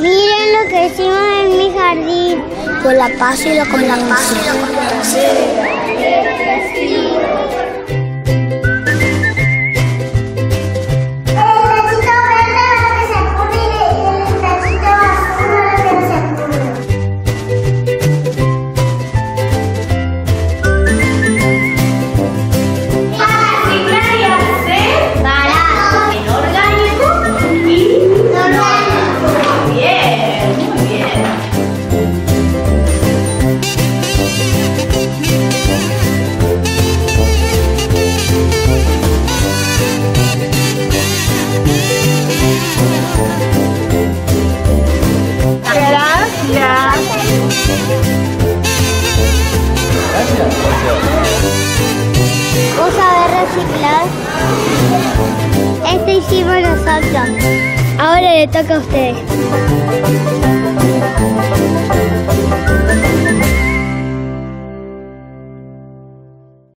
Miren lo que hicimos en mi jardín. Con la paz y la con la paz y la Vamos a ver reciclar. Este hicimos nosotros. Ahora le toca a ustedes.